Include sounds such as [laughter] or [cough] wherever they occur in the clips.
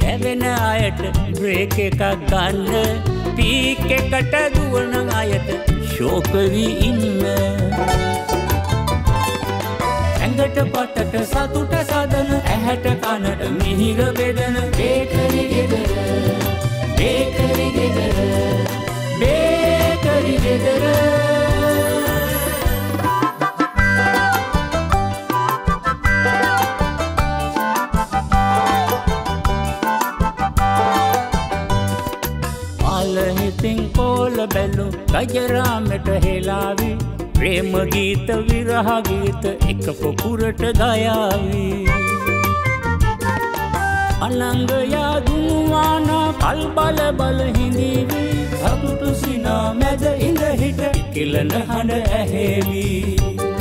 දැවෙන අයට බ්‍රේක් එකක් ගන්න. පීක් එකට දුවන අයට ශෝක වී ඉන්න. ඇඟට පටට සතුට සදන ඇහැට කනට මිහිර බෙදන. බේකරි ගෙදර බේකරි ගෙදර බේකරි ගෙදර. බැලු ගජරාමට හෙලාවි. ප්‍රේම ගීත විරහගීත එක පොකුරට ගයාවී අනංගයා දුනුවාන කල් බල බල හිඳීවී. සතුටු සිනා මැද ඉඳ හිට කෙලන හඬ ඇහෙවී.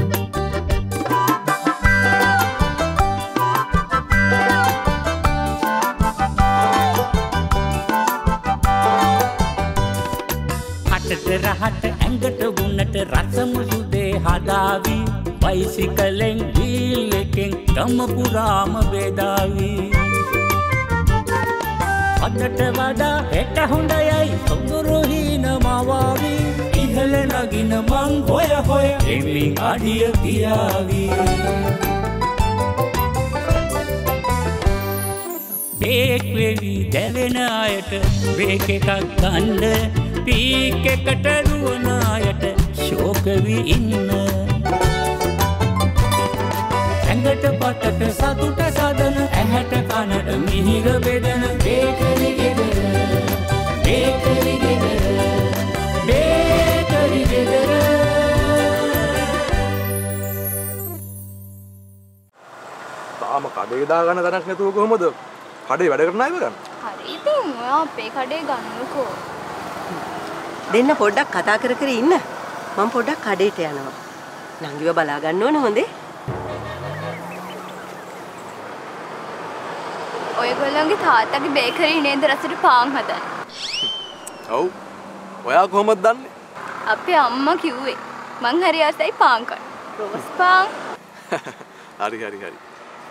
රසමුසුදේ හදාවී බයිසිකලෙන් වීල්ලෙකෙන් ගම පුරාම බේදාවී. අදට වඩා හෙට හොඳයයි සොඳුරුහීන මවාවී. ඉහළ නගින මං හොය හොය එමින් අඩිය තියාවී බේක්වෙවි දැවෙන අයට බ්‍රේක් එකක් ගන්න පීක් එකට දුවන අයට. ශෝකවි ඉන්න. ඇඟට පටට සතුට සදන ඇහැට කනට මිහිර බෙදන. බේකරි ගෙදර බේකරි ගෙදර බේකරි ගෙදර. තාම කඩේ දාගන්න තැනක් නැතුව කොහොමද? කඩේ වැඩ කරන අය ගන්න. හරි ඉතින් ඔයා අපේ කඩේ ගන්නකෝ. දෙන්න පොඩ්ඩක් කතා කර කර ඉන්න. මම පොඩ්ඩක් කඩේට යනවා. නංගිව බලා ගන්න ඕන හොඳේ. ඔයගොල්ලන්ගේ තාත්තගේ බේකරි නේද රසට පාන් හදන්නේ. ඔව් ඔයා කොහොමද දන්නේ අපේ අම්මා කිව්වේ මං හරි ආසයි පාන් කන්න. රෝස් පාන් [laughs] හරි හරි හරි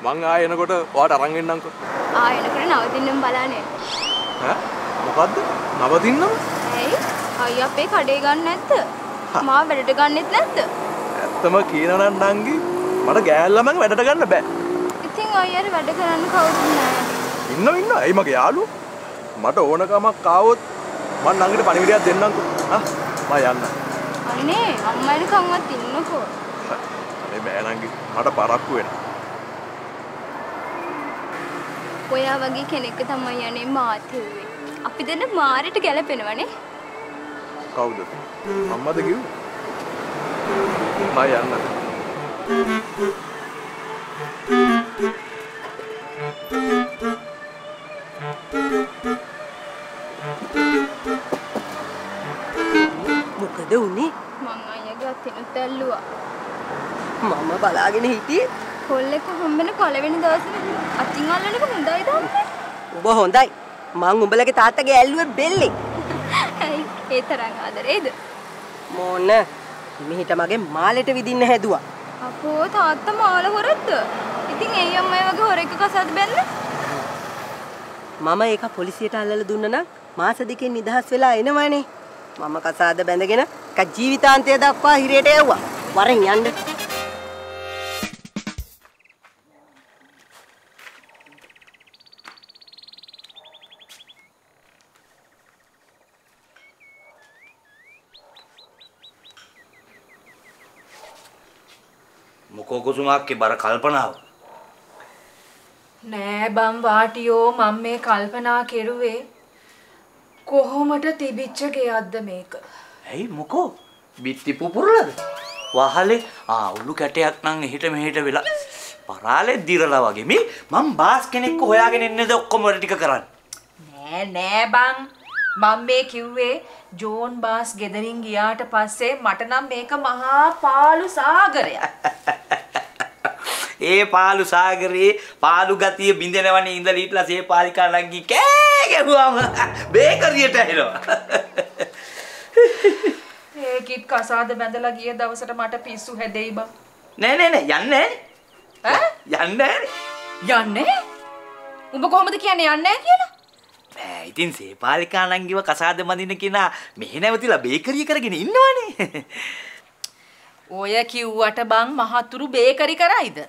මං ආයෙ එනකොට ඔයාට අරන් එන්නම්කෝ ආයෙනකට නවතින්නම් බලන්නේ. ඈ මොකද්ද නවතින්නම ඇයි? අයිය අපේ කඩේ ගන්න නැද්ද? [laughs] මාව වැඩට ගන්නෙත් නැද්ද? ඇත්තම කියනනම් නංගි මට ගෑල්ලමන් වැඩට ගන්න බෑ ඉතින් අයියට වැඩ කරන්න කවුරුත් නැහැ. ඉන්න ඉන්න ඇයි මගේ යාළුවෝ මට ඕනකමක් ආවොත් මං නංගිට පණිවිඩයක් දෙන්නම්කෝ ආ මම යන්න අනේ අම්මා එනකන්වත් ඉන්නකෝ. අනේ බෑ නංගි මට පරක්කු වෙනවා ඔයා වගේ කෙනෙක්ව තමයි යන්නේ මාත් හිව්වේ. අපි දෙන්න මාරට ගැලපෙනවනේ. කවුද අම්මද කිව්වේ මම යන්න මොකද උනේ? මං අයියගේ අතිනුත් ඇල්ලුවා. මම බලාගෙන හිටියේ. කොල්ලෙක්ව හම්බෙන පළවෙනි දවසේ අතින් අල්ලන එක හොඳයිද අම්මේ? ඔබ හොඳයි. මං උඹලගේ තාත්තගේ ඇල්ලුවේ බෙල්ලේ. ඒ තරම් ආදරේද? මොන මිහිට මගේ මාලෙට විදින්න හැදුවා. අපෝ තාත්තා මාළ හොරද්ද? ඉතින් ඒ අම්මයි වගේ හොරෙක් කසාද බැන්න? මම ඒක පොලිසියට අල්ලලා දුන්න නම් මාස දෙකෙන් නිදහස් වෙලා එනවනේ. මම කසාද බැඳගෙන එක ජීවිතාන්තය දක්වා හිරේට යවුවා. වරෙන් යන්න. කුසුමාක්ගේ බර කල්පනාව. නෑ බම් වාටියෝ මම මේ කල්පනා කෙරුවේ කොහොමට තිබිච්ච ගෙයක්ද මේක? ඇයි මොකෝ? බිත්ති පුපුරලද? වහලේ? ආ උල්ලු කැටයක් නම් එහෙට මෙහෙට වෙලා පරාලෙ දිරලා වගේ. මේ මං බාස් කෙනෙක්ව හොයාගෙන ඉන්නද ඔක්කොම ටික කරන්නේ? නෑ නෑ බං මම මේ කිව්වේ ජෝන් බාස් ගෙදරින් ගියාට පස්සේ මට නම් මේක මහා පාළු සාගරයක් [laughs] ඒ පාලු සාගරයේ පාලු ගතිය බින්දෙනවනේ ඉඳලා ඊටලා සේ පාලිකා ලංගි කෑ ගැහුවාම බේකරියට ඇහෙනවා කිට් කසාද බැඳලා ගිය දවසට මට පිස්සු හැදෙයි බං. නෑ නෑ නෑ යන්නේ ඈ? යන්නේ නෑනේ. යන්නේ? උඹ කොහොමද කියන්නේ යන්නේ නැහැ කියලා? නෑ ඉතින් සේපාලිකා නංගිව කසාද බඳින්න කෙනා මෙහෙ නැවතිලා බේකරිය කරගෙන ඉන්නවනේ. ඔය කිව්වට බං මහතුරු බේකරි කරයිද?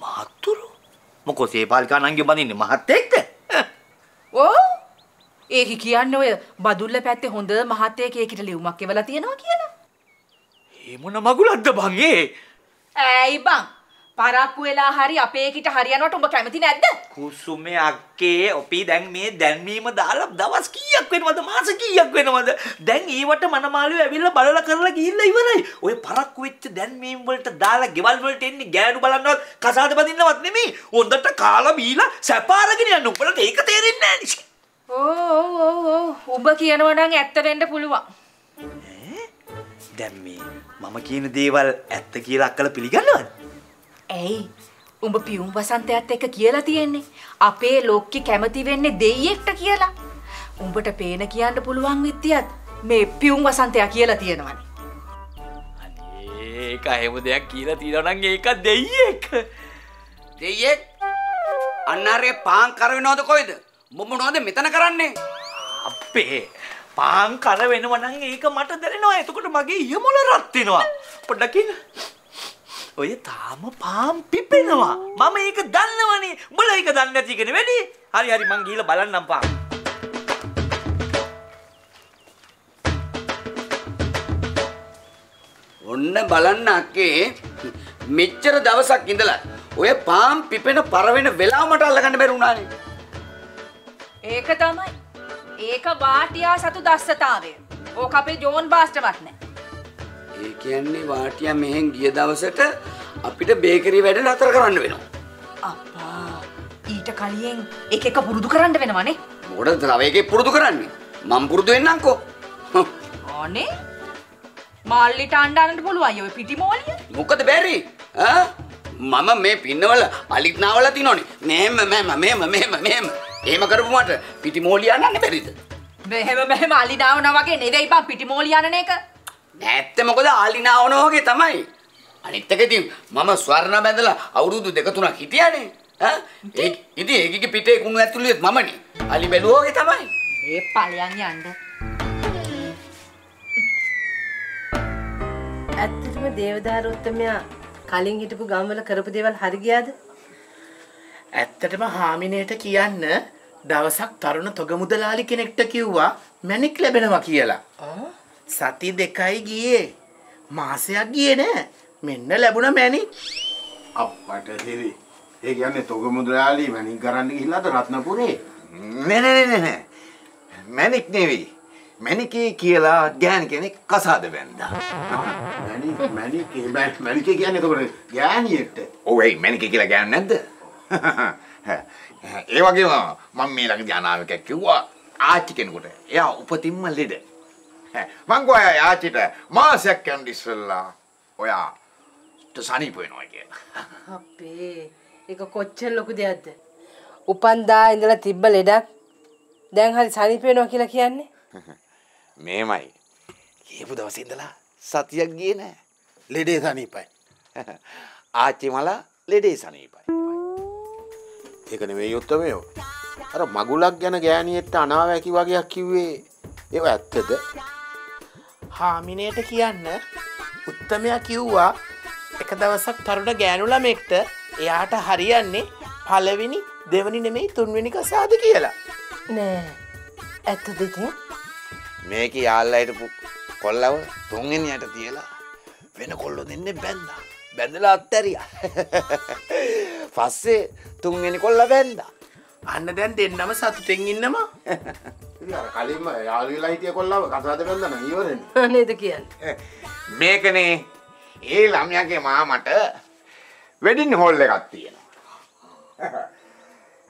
මහත්තුරු මොකෝ සේපාලිකා නංගිව බඳින්නේ මහත් එක්ක? ඕ ඒක කියන්නේ ඔය බදුල්ල පැත්තේ හොඳ මහත්තයෙක් ඒකිට ලියුමක් එවලා තියෙනවා කියලා. ඒ මොන මගුලක්ද බං ඒ? ඇයි බං? පරක්කු වෙලා හරි අපේ කිට හරියනවට උඹ කැමති නැද්ද? කුසුමේ අක්කේ අපි දැන් මේ දැන්වීම දාලා දවස් කීයක් වෙනවද? මාස කීයක් වෙනවද? දැන් ඒවට මනමාලියෝ ඇවිල්ලා බලලා කරලා ගිහිල්ලා ඉවරයි. ඔය පරක්කු වෙච්ච දැන්වීම වලට දාලා ගෙවල් වලට එන්නේ ගෑනු බලන්නවත් කසාද බඳින්නවත් නෙමෙයි. හොඳට කාලා බීලා සැප අරගෙන යන්න. උඹලට ඒක තේරෙන්නේ නැහැ ඕ ඕ ඕ උඹ කියනවා නම් ඇත්ත වෙන්න පුළුවන්. දැන් මේ මම කියන දේවල් ඇත්ත කියලා අක්කලා පිළිගන්නවද ඇයි? උඹ පියුම් වසන්තයත් එක්ක කියලා තියෙන්නේ. අපේ ලොක්කි කැමති වෙන්නේ දෙයියෙක්ට කියලා. උඹට පේන කියන්න පුළුවන් විත්තියත් මේ පියුම් වසන්තයා කියලා තියෙනවනේ. ඒක එහෙම දෙයක් කියලා තියෙනවා නම් ඒක දෙයියෙක් දෙයියෙක් අන්නරේ පාන් කරවෙනවද කොයිද? මොම මොනවද මෙතන කරන්නේ? අපේ පාන් කර වෙනවා නම් ඒක මට දැනෙනවා. එතකොට මගේ ඉයමොල රත් වෙනවා. පොඩ්ඩක් ඉන්න. ඔය තාම පාන් පිපෙනවා. මම ඒක දන්නවනේ. උඹලා ඒක දන්නේ නැති එකනේ වැඩි. හරි හරි මං ගිහිල්ලා බලන්නම් පාන්. ඔන්න බලන්න අක්කේ මෙච්චර දවසක් ඉඳලා ඔය පාන් පිපෙන පරවෙන වෙලාව මට අල්ලගන්න බැරි වුණානේ. ඒක තමයි. ඒක වාටියා සතු දස්සතාවය. ඕක අපේ ජෝන් බාස්ටවත් නෑ. ඒ කියන්නේ වාටියා මෙහෙන් ගිය දවසට අපිට බේකරි වැඩ නතර කරන්න වෙනවා. අප්පා ඊට කලියෙන් එක එක පුරුදු කරන්න වෙනවනේ. මොකටද එකේ පුරුදු කරන්නේ? මම පුරුදු වෙන්නම්කෝ. ඕනේ මල්ලිට අණ්ඩානට පුළුවන් ඔය පිටිමෝලිය. මොකද බැරි? ඈ? මම මේ පින්නවල අලිත් නාවලා තිනෝනේ. මෙහෙම මෙහෙම මෙහෙම මෙහෙම මෙහෙම. එහෙම කරපු මට පිටිමෝලියා නන්න බැරිද? මෙහෙම මෙහෙම අලිනාවන වගේ නෙවෙයි බං පිටිමෝලිය යන එක. නැත්ත මොකද ආලිනාවන වගේ තමයි. අනිත් එක ඉතින් මම ස්වර්ණ බැඳලා අවුරුදු දෙක තුනක් හිටියානේ. ඈ? ඉතින් ඒකගේ පිටේ කුණු ඇතුළේ මමනේ. අලි බැලුවා වගේ තමයි. ඒ ඵලයන් යන්න. ඇත්තටම දේවදාරෝත්තමයා කලින් හිටපු ගම්වල කරපු දේවල් හරි ගියාද? ඇත්තටම හාමිනේට කියන්න දවසක් තරුණ තොගමුදලාලි කෙනෙක්ට කිව්වා මැනික් ලැබෙනවා කියලා. සති දෙකයි ගියේ. මාසයක් ගියේ නෑ. මෙන්න ලැබුණ මැනික්. අප්පට හිරි. ඒ කියන්නේ තොග මුදලාලි මැනික් කරන්න ගිහිල්ලාද රත්නපුරේ? නෑ නෑ නෑ නෑ. මැනික් නෙවෙයි. මැනිකේ කියලා ගෑන් කෙනෙක් කසාද බැන්දා. මැනික් මැනික් ඒ මැනික් කියන්නේ එතකොට ගෑණියෙක්ට. ඔව් ඒ මැනිකේ කියලා ගෑන් නැද්ද? [laughs] ඒ වගේම මම මේ ළඟදී අනාවකයක් කිව්වා ආච්චි කෙනෙකුට. එයා උපතින්ම ලෙඩ. [laughs] මං ගෝයා ආච්චිට මාසයක් යන ඉස්සෙල්ලා ඔයා සනීප වෙනවා කියලා. [laughs] අපේ ඒක කොච්චර ලොකු දෙයක්ද? උපන්දා ඉඳලා තිබ්බ ලෙඩක් දැන් හරි සනීප වෙනවා කියලා කියන්නේ? [laughs] මේමයි. කියපු දවසේ ඉඳලා සතියක් ගියේ නෑ. ලෙඩේ සනීපයි. ආච්චි මලා ලෙඩේ සනීපයි. ඒක නෙවෙයි උත්තමයෝ. අර මගුලක් ගැන ගෑණියෙක්ට අනාවැකි වගේක් කිව්වේ ඒව ඇත්තද? හාමිනේට කියන්න උත්තමයා කිව්වා එක දවසක් තරුණ ගෑනු ළමෙක්ට එයාට හරියන්නේ පළවෙනි දෙවනි නෙමෙයි තුන්වෙනි කසාද කියලා. නෑ. ඇත්තද ඉතින්? මේක යාල්ලා හිටපු කොල්ලව තුන්වෙනියට තියලා වෙන කොල්ලෝ දෙන්නේ බැන්දා. බැඳලා අත්තැරියා. [laughs] පස්සේ තුන්වෙනි කොල්ල බැන්දා. අන්න දැන් දෙන්නම සතුටෙන් ඉන්නවා. ඉතින් අර කලින්ම යාළු වෙලා හිටිය කොල්ලව කතාද නම් ඉවරනේ. [laughs] නේද කියන්නේ? [laughs] මේකනේ ඒ ළමයාගේ මාමට වෙඩින් හෝල් එකක් තියෙනවා. [laughs]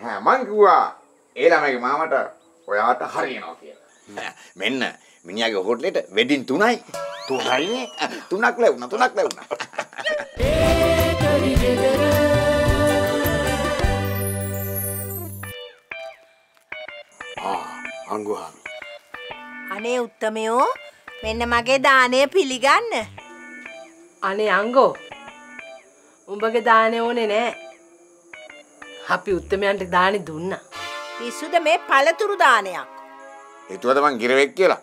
හා මං කිව්වා ඒ ළමයාගේ මාමට ඔයාට හරියනවා කියලා. මෙන්න මිනිහාගේ හෝටලෙට වෙඩින් තුනයි. තුනයිනේ. තුනක් ලැබුණා තුනක් ලැබුණා. අංගුහාමි. අනේ උත්තමයෝ මෙන්න මගේ දානය පිළිගන්න. අනේ අංගෝ උඹගේ දානේ ඕනේ නෑ. අපි උත්තමයන්ට දානි දුන්නා. පිස්සුද මේ පළතුරු දානයක්. හිතුවද මං ගිරවෙක් කියලා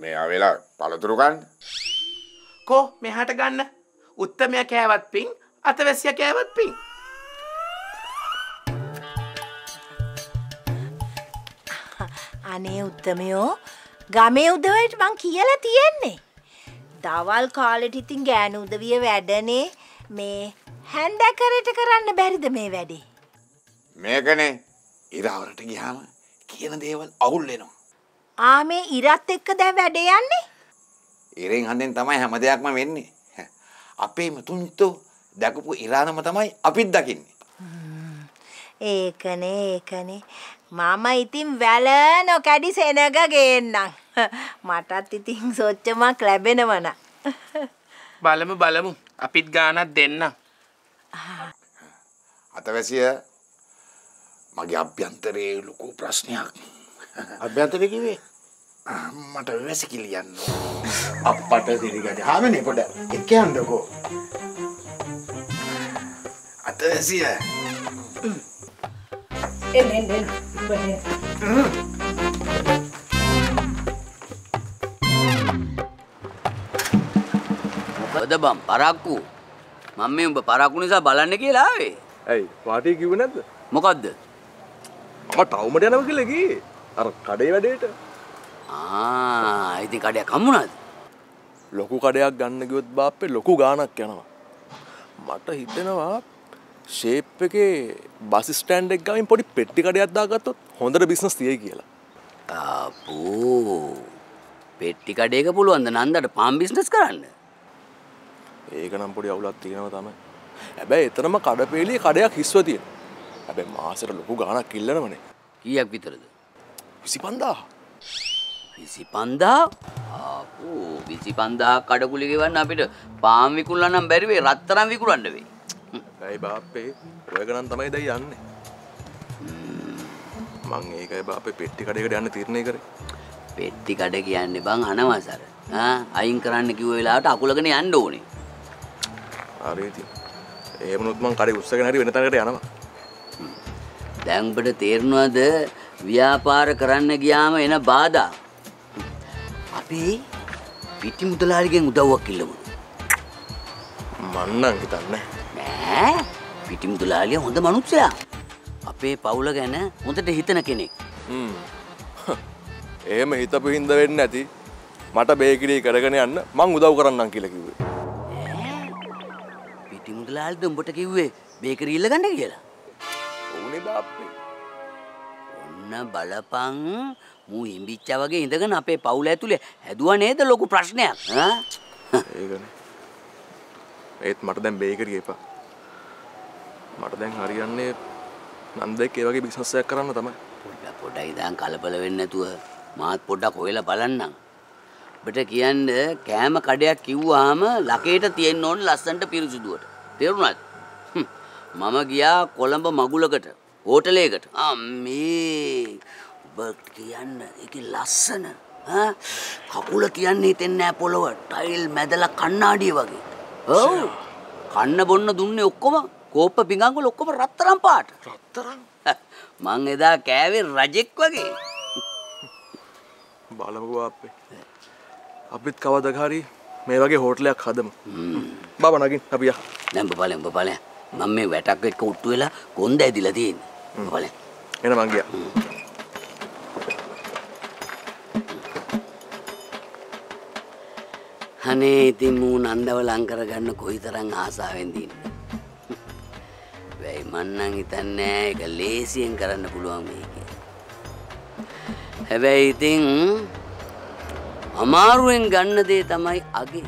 මේ අවෙලා පළතුරු ගන්න කෝ මෙහාට ගන්න උත්තමය කෑවත් පින් අතවැසිය කෑවත් පින් අනේ උත්තමයෝ ගමේ උදවට මං කියලා තියෙන්නේ. දවල් කාලෙට ඉතින් ගෑනු උදවිය වැඩනේ මේ හැන්දැකරට කරන්න බැරිද මේ වැඩේ. මේකනේ ඉරාවලට ගියාම කියන දේවල් අවුල් වෙනවා ආ මේ ඉරත් එක්ක දැන් වැඩේ යන්නේ. ඉරෙන් හන්දෙන් තමයි හැම දෙයක්ම වෙන්නේ අපේ මුතුන්තෝ දැකපු ඉරානම තමයි අපිත් දකින්නේ ඒකනේ ඒකනේ මම ඉතින් වැල නොකැඩි සෙනග ගේන්නම්. [laughs] මටත් ඉතින් සොච්චමක් ලැබෙනවන. [laughs] බලමු බලමු. අපිත් ගානත් දෙන්න [laughs] අතවැසිය මගේ අභ්‍යන්තරයේ ලොකු ප්‍රශ්නයක්. අභ්‍යන්තර කිවේ මට වැසිකිලියන්න අපට දිරිගට හාමනේ පොඩ. එක අන්ඩකෝ අතවැසිය. එන්න එන්න එන්න. උඹ එන්න. මොකද බම් පරක්කු. මම මේ උඹ පරක්කු නිසා බලන්න කියලා ආවේ. ඇයි? පාටි කිව නැද්ද? මොකද්ද? මම ටවුමට යනව කියලා ගියේ අර කඩේ වැඩේට. ආ ඉතින් කඩයක් හම්බුණාද? ලොකු කඩයක් ගන්න ගියොත් බාප්පේ ලොකු ගාණක් යනවා. මට හිතෙනවා ෂේප් එකේ බස් ස්ටෑන්ඩ් එක ගාමින් පොඩි පෙට්ටි කඩයක් දාගත්තොත් හොඳට බිස්නස් තියෙයි කියලා. ආපෝ. පෙට්ටි කඩේක පුළුවන්ද නන්දට පාම් බිස්නස් කරන්න? ඒක නම් පොඩි අවුලක් තියෙනවා තමයි. හැබැයි එතරම් කඩපේලිය කඩයක් හිස්ව තියෙන හැබැයි මාසට ලොකු ගාණක් ඉල්ලනවනේ. කීයක් විතරද? විසි පන්දා විසි පන්දා ආපෝ. විසි පන්දා කඩකුලි ගෙවන්න අපිට පාම් විකුල්ල නම් බැරිවේ රත්තරම් විකුරන්න වේ ඇයි බාප්පේ? ඔයගනන් තමයි දැයි යන්නේ. මං ඒකයි බාපේ පෙට්ටි කඩයකට යන්න තීරණය කරේ. පෙට්ටි කඩ කියන්නේ බං අනවසර. අයින් කරන්න කිව්ව වෙලාවට අකුලගෙන යන්න ඕනේ. හරි ඉතින්. එහෙමනොත් මං කඩේ උස්සගෙන හරි වෙන තැනකට යනවා. දැන් ඔබට තේරෙනවද ව්‍යාපාර කරන්න ගියාම එන බාධා? අපි පිටි මුදලාලිගෙන් උදව්වක් ඉල්ලමු. මන්නම් හිතන්නේ නෑ පිටි මුදලාලිය හොඳ මනුස්සයා. අපේ පවුල ගැන හොඳට හිතන කෙනෙක්. හ්ම්. [laughs] එහෙම හිතපු හින්ද වෙන්න ඇති මට බේකිරී කරගෙන යන්න මං උදව් කරන්නම් කියලා කිව්වේ. පිටි මුදලාලිද උඹට කිව්වේ බේකරි ඉල්ල ගන්න කියලා? ඕනේ බාප්පේ. ඔන්න බලපං. මූ හිම්බිච්ච වගේ ඉඳගෙන අපේ පවුල ඇතුලේ හැදුවා නේද ලොකු ප්‍රශ්නයක් ඈ? ඒකනේ. ඒත් මට දැන් බේකරිය එපා මට දැන් හරියන්නේ නන්දෙක් ඒ වගේ බිස්නස් එකක් කරන්න තමයි පොඩ්ඩක් පොඩ්ඩක් ඉඳන් කලබල වෙන්නේ නැතුව මාත් පොඩ්ඩක් හොයලා බලන්නම්. ඔබට කියන්න කෑම කඩයක් කිව්වහම ලකේට තියෙන්න ඕන ලස්සන්ට පිරිසුදුවට. තේරුණාද? මම ගියා කොළඹ මගුලකට හෝටලයකට. අම්මේ ඔබ කියන්න ඒකේ ලස්සන කකුල තියන්නේ හිතෙන්නේ නැහැ පොළව. ටයිල් මැදලා කණ්ණාඩිය වගේ. ඔව්. කන්න බොන්න දුන්නේ ඔක්කොම කෝප්ප වල ඔක්කොම රත්තරන් පාට. රත්තරන් [laughs] මං එදා කෑවේ රජෙක් වගේ. [laughs] බලමුකෝ බාප්පේ අපිත් කවදක හරි මේ වගේ හෝටලයක් හදමු බබ නගින් අපි යා දැන් බලන්න බලන්න. මම මේ වැටක් එක්ක උට්ටු වෙලා කොන්ද ඇදිලා තියෙන්නේ. බලන්න. එන මං ගියා අනේ ඉතින් මූ නන්දව ලං කරගන්න කොයිතරම් ආසාවෙන්ද ඉන්නේ. වෙයි මන්නම් හිතන්නේ ඒක ලේසියෙන් කරන්න පුළුවන් මේක. හැබැයි ඉතින් අමාරුවෙන් ගන්න දේ තමයි අගේ.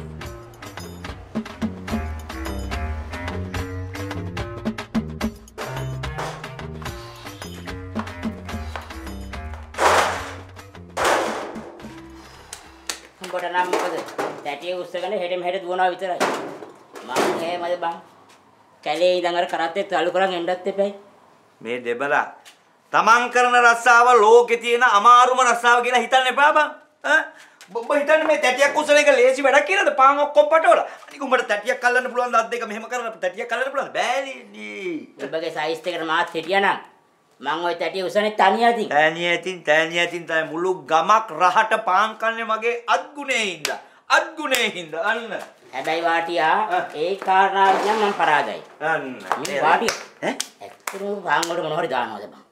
උඹට නම් මොකද? තැටිය උස්සගෙන හෙටම හෙට දුවනවා විතරයි. මං එහෙමද බං? කැලේ ඉඳන් අර කරත්තෙත් අලු කරන් එන්නත් එපැයි. මේ දෙබලා. තමන් කරන රස්සාව ලෝකේ තියෙන අමාරුම රස්සාව කියලා හිතන්න එපා බං. ඈ? ඔබ හිතන්නේ මේ තැටියක් උස්සන එක ලේසි වැඩක් කියලාද? පාන් ඔක්කොම පටවලා. අනික උඹට තැටියක් අල්ලන්න පුළුවන් ද අත් දෙක මෙහෙම කරලා තැටියක් අල්ලන්න පුළුවන් බෑනේ උඹගේ සයිස් එකට මාත් හිටියනම් මං ওই තැටිය උසනේ තනිය අතින් තෑනිය ඇතින් තෑනිය ඇතින් තමයි මුළු ගමක් රහට පාන් කන්නේ මගේ අත්ගුණේ හින්දා. අත්ගුණේ හින්දා. අන්න හැබැයි වාටියා ඒ කාරණාව නම් මං පරාදයි. අන්න. මේ වාටිය ඈ? ඇත්තටම පාන් වලට මොනව හරි දානවද බං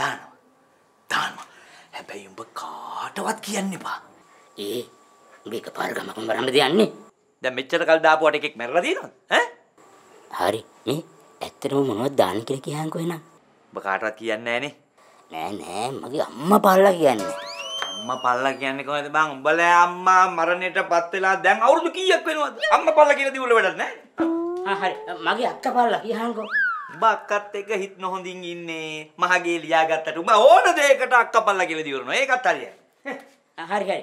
දානවා. දානවා. හැබැයි උඹ කාටවත් කියන්න එපා. ඒ උඹ එකපාර ගමකම වරම්ද යන්නේ දැන් මෙච්චර කල් දාපුවට එකෙක් මැරලා තියෙනවද? ඈ? හරි. මේ ඇත්තටම මොනවද දාන්න කියලා කියහන්කෝ එහෙනම්? උඹ කාටවත් කියන්නේ නෑ නෑ. මගේ අම්මා පල්ලා කියන්නේ අම්මා පල්ලා කියන්නේ කොහොමද බං උඹලා අම්මා මරණයටපත් වෙලා දැන් අවුරුදු කීයක් වෙනවද? අම්මා පල්ලා කියලා දිවුල වැඩක් නෑ හරි. මගේ අක්කා පල්ලා කියහන්කෝ උඹ අක්කත් එක්ක හිත නොහොඳින් ඉන්නේ. මහගේ ලියාගත්තට උඹ ඕන දෙයකට අක්කා පල්ලා කියලා දිවුරනවා. ඒකත් හරියයි. හරි හරි.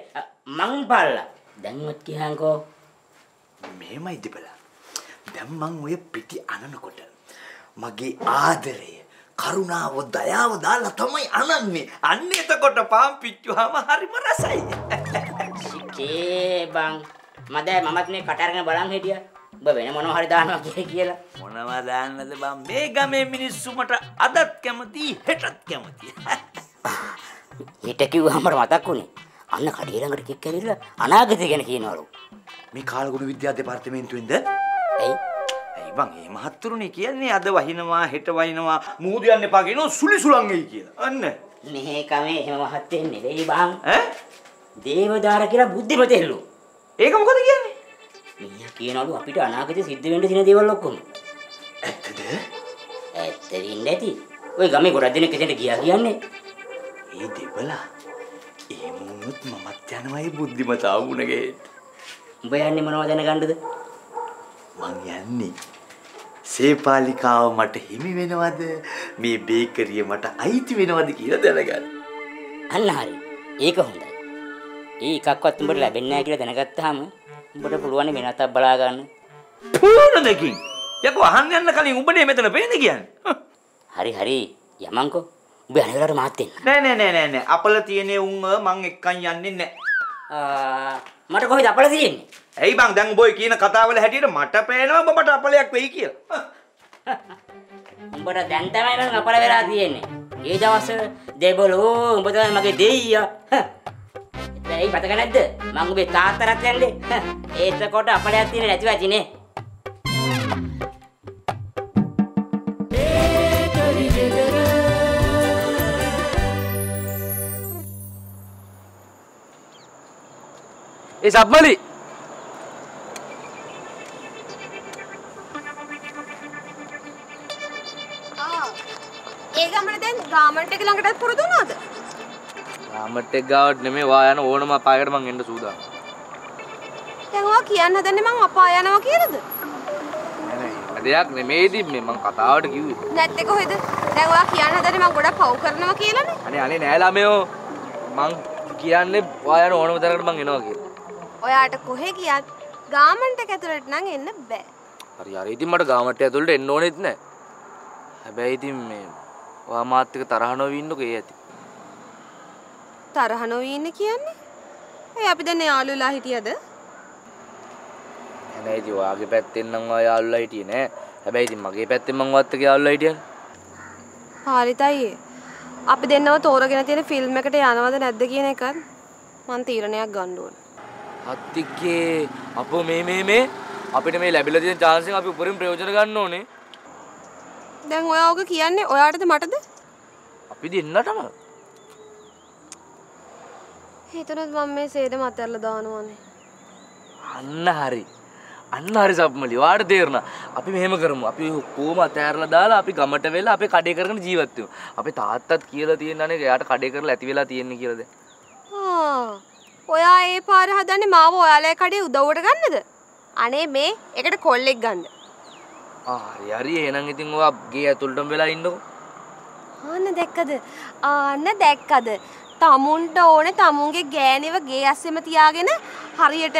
මං පල්ලා. දැන්වත් කියහන්කෝ මෙහෙමයි දෙපලා දැන් මං ඔය පිටි අනනකොට මගේ ආදරය කරුණාව දයාව දාලා තමයි අනන්නේ. අන්න එතකොට පාම් පිච්චුවාම හරිම රසයි. කේ බං මද මමත් මේ කට අරගෙන බලන් හිටියා. ඔබ වෙන මොනවා හරි දානවා කිය කියලා. මොනවා දාන්නද බං? මේ ගමේ මිනිස්සු මට අදත් කැමති හෙටත් කැමති. හිට කිව්වම මතක් වුණේ. අන්න කඩේ ළඟට කෙක් ඇවිල්ලා අනාගතය ගැන කියනවලු. මේ කාලගුණ විද්‍යා දෙපාර්තමේන්තුවෙන්ද? ඇයි මේ මහත්තුරුනේ කියන්නේ අද වහිනවා හෙට වහිනවා මූදු යන්න එපා කියනවා සුලි සුලං එයි කියලා. අන්න. මේ කමේ එහෙම මහත්තයෙක් නෙවෙයි බං. ඈ? දේවදාර කියලා බුද්ධිමතෙල්ලු ඒක මොකද කියන්නේ? මීයා කියනවලු අපිට අනාගතේ සිද්ධ වෙන්න තියෙන දේවල් ඔක්කොම. ඇත්තද? ඇත්ත වෙන්නේ නැති. ඔය ගමේ ගොඩක් දෙනෙක් එතනට ගියා කියන්නේ. ඒ දෙබලා. ඒ මුනුත් මමත් යනවායි බුද්ධිමතාව වුණගේ උඹ යන්නේ මොනවද දැනගන්නද? මං යන්නේ සේපාලිකාව මට හිමි වෙනවද? මේ බේකරිය මට අයිති වෙනවද කියලා දැනගන්න. අන්න හරි. ඒක හොඳයි. ඒ එකක්වත් උඹට ලැබෙන්නේ නැහැ කියලා දැනගත්තාම උඹට පුළුවන් වෙනතක් බලා ගන්න. පූර්ණදකින් යකෝ අහන්න යන්න කලින් උඹනේ මෙතන පේන්නේ කියන්නේ? හරි හරි. යමන්කෝ උඹ අනේ වෙලාවට මාත් එන්න. නෑ නෑ නෑ නෑ අපල තියෙනේ උන් මං එක්කන් යන්නේ නෑ මට කොහෙද අපල තියෙන්නේ? ඇයි බං දැන් උඹ කියන කතාවල හැටියට මට පේනවා උඹ මට අපලයක් වෙයි කියලා? උඹට දැන් තමයි මම අපල වෙලා තියෙන්නේ. ඒ දවස්වල දෙබලෝ උඹ තමයි මගේ දෙයියා. ඇයි මතක නැද්ද? මං උඹේ තාත්තරත් යන්නේ. ඒතකොට අපලයක් තියෙන්නේ නැතිව ඇතිනේ ඒ සබ්මලි ඒ ගමන දැන් ගාමන්ට් එක ළඟටත් පුරුදු වුණාද? රාමට් එක ගාවට නෙමෙයි වා යන ඕනම අපායකට මං එන්න සූදානම්. දැන් ඔයා කියන්න හදන්නේ මං අපා යනවා කියලාද? නෑ නෑ එහෙම දෙයක් නෙමෙයිදි මේ මං කතාවට කිව්වේ. නැත්තේ කොහෙද? දැන් ඔයා කියන්න හදන්නේ මං ගොඩක් පව් කරනවා කියලානේ. අනේ අනේ නෑ ළමයෝ මං කියන්නේ වා යන ඕනම තැනකට මං එනවා කියලා. ඔයාට කොහෙ ගියත් ගාමන්ට් එක ඇතුළට නම් එන්න බෑ. හරි හරි ඉතින් මට ගාමට ඇතුළට එන්න ඕනෙත් නෑ. හැබැයි ඉතින් මේ ඔයා මාත් එක්ක තරහ නොවී ඉන්නකෝ ඒ ඇති. තරහ නොවී ඉන්න කියන්නේ? ඒ අපි දැන් යාළුවලා හිටියද? නෑ ඉතින් ඔයාගේ පැත්තෙන් නම් ඔයා යාළුලා හිටියේ නෑ. හැබැයි ඉතින් මගේ පැත්තෙන් මං වත් එක්ක යාළුලා හිටියනේ. හරිතයි. අපි දෙන්නව තෝරගෙන තියෙන ෆිල්ම් එකට යනවද නැද්ද කියන එකත් මං තීරණයක් ගන්න ඕන. අත්තික්කේ අපෝ මේ මේ මේ අපිට මේ ලැබිලා තියෙන chance එක අපි උපරිම ප්‍රයෝජන ගන්න ඕනේ. දැන් ඔයා ඔක කියන්නේ ඔයාටද මටද? අපි දෙන්නටම. හිතනොත් මම මේ සේරම අතහැරලා දානවනේ. අන්න හරි. අන්න හරි සබ්මලි. වාට තේරුණා. අපි මෙහෙම කරමු. අපි කොහොම අතහැරලා දාලා අපි ගමට වෙලා අපේ කඩේ කරගෙන ජීවත් වෙමු. අපේ තාත්තත් කියලා තියෙනනේ එයාට කඩේ කරලා ඇති වෙලා තියෙන්නේ කියලාද? ආ ඔයා ඒ පාර හදන්නේ මාව ඔයාලගේ කඩේ උදව්වට ගන්නද? අනේ මේ එකට කොල්ලෙක් ගන්න. ආ හරි හරි එහෙනම් ඉතින් ඔයා ගේ ඇතුළටම වෙලා ඉන්නකෝ. ආන්න දැක්කද? ආන්න දැක්කද? තමුන්ට ඕනේ තමුන්ගේ ගෑණිව ගේ ඇස්සෙම තියාගෙන හරියට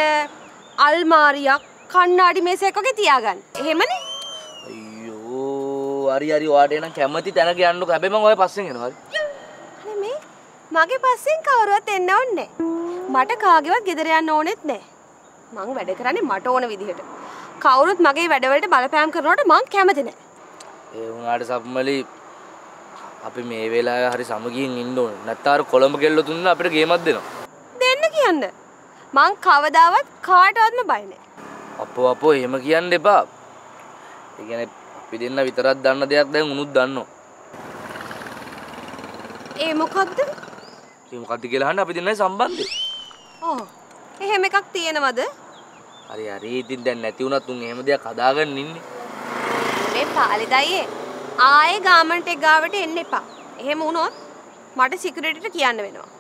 අල්මාරියක් කණ්ණාඩි මේසයක් වගේ තියාගන්න. එහෙමනේ? අයියෝ හරි හරි ඔයාට එනම් කැමති තැනක යන්නකෝ. හැබැයි මම ඔය පස්සෙන් එනවා හරි. අනේ මේ මගේ පස්සෙන් කවුරුවත් එන්න ඕනේ මට කාගේවත් ගෙදර යන්න ඕනෙත් නෑ මං වැඩ කරන්නේ මට ඕන විදිහට කවුරුත් මගේ වැඩවලට බලපෑම් කරනවට මං කැමති නෑ ඒ වුණාට සම්මලි අපි මේ වෙලාවේ හරි සමගියෙන් ඉන්න ඕනේ. නැත්නම් අර කොළඹ කෙල්ල තුන්න අපිට ගේමක් දෙනවා. දෙන්න කියන්න මං කවදාවත් කාටවත්ම බය නෑ අපෝ අපෝ එහෙම කියන්න එපා. ඒ කියන්නේ අපි දෙන්න විතරක් දන්න දෙයක් දැන් උනුත් දන්නවා. ඒ මොකක්ද ඒ මොකද්ද කියලා අහන්න අපි දෙන්නයි සම්බන්ධය. ඕ එහෙම එකක් තියෙනවද? හරි හරි. ඉතින් දැන් නැති වුණත් උන් එහෙම දෙයක් හදාගන්න ඉන්නේ. මේ පාලිදයියේ ආයේ ගාමන්ට් එක ගාවට එන්න එපා. එහෙම වුණොත් මට සිකියුරිටිට කියන්න වෙනවා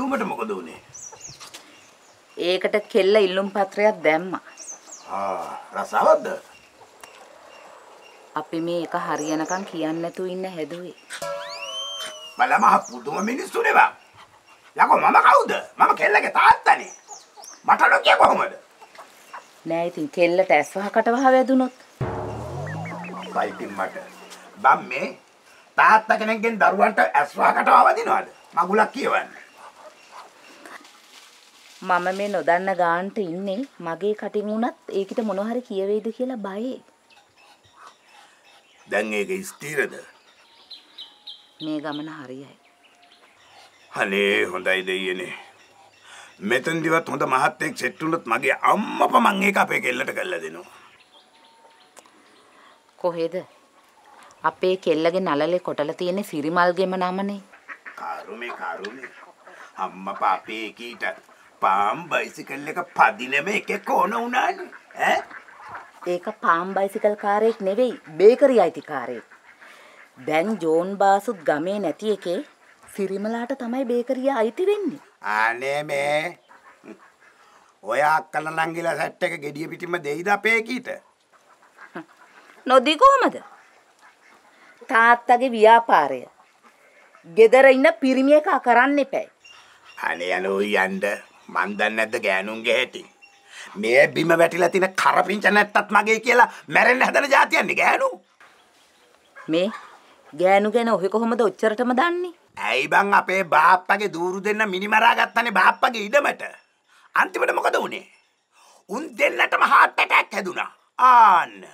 ලියුමට මොකද වුණේ ඒකට කෙල්ල ඉල්ලුම් පත්‍රයක් දැම්මා. රසාවත්ද? අපි මේ එක හරියනකම් කියන්න නැතුව ඉන්න හැදුවේ. බල මහ පුදුම මිනිස්සුනේ බං යකෝ මම කවුද? මම කෙල්ලගේ තාත්තනේ. මට නොකිය කොහොමද? නෑ ඉතින් කෙල්ලට ඇස් වහකට වහ වැදුනොත්? පයිතින් මට. බම් මේ තාත්තා කෙනෙක්ගෙන් දරුවන්ට ඇස්වාකට අවදිනවද මගුලක් කියවන්න මම මේ නොදන්න ගාන්ට ඉන්නේ මගේ කටින් වුණත් ඒකට මොන හරි කියවේද කියලා බයේ. දැන් ඒක ස්ථීරද මේ ගමන හරියයි. අනේ හොඳයි දෙයියනේ මෙතන්දිවත් හොඳ මහත්තයෙක් සෙට් වුණොත් මගේ අම්මප මං ඒක අපේ කෙල්ලට කරලා දෙනවා කොහෙද? අපේ කෙල්ලගේ නලලේ කොටලා තියෙන සිරිමල්ගෙම නමනේ. කරුමේ කරුමේ අම්මප අපේ කීට පාම් බයිසිකල් එක පදිනම එකෙක් ඕන වුණානේ ඈ ඒක පාම් බයිසිකල් කාරයෙක් නෙවෙයි බේකරි අයිතිකාරයෙක්. දැන් ජෝන් බාසුත් ගමේ නැති එකේ සිරිමලාට තමයි බේකරිය අයිති වෙන්නේ. අනේ මේ ඔය අක්කල නංගිලා සැට් එක gediya පිටින්ම දෙයිද අපේ කීට නොදී කොහමද? තාත්තගේ ව්‍යාපාරය. ගෙදර ඉන්න පිරිමි එක කරන්න එපැයි. අනේ යනෝ යන්න මන් දන්නේ නැද්ද ගෑනුන්ගේ හැටි? මේ බිම වැටිලා තියෙන කරපිංච නැත්තත් මගේ කියලා මැරෙන්න හදන જાතියන්නේ ගෑනු? මේ ගෑනු ගැන ඔහෙ කොහොමද ඔච්චරටම දන්නේ? ඇයි බං අපේ බාප්පගේ දූරු දෙන්න මිනිමරා ගත්තනේ බාප්පගේ ඉඩමට? අන්තිමට මොකද වුනේ? උන් දෙන්නටම හાર્ට් ඇටැක් හැදුනා. ආන්න.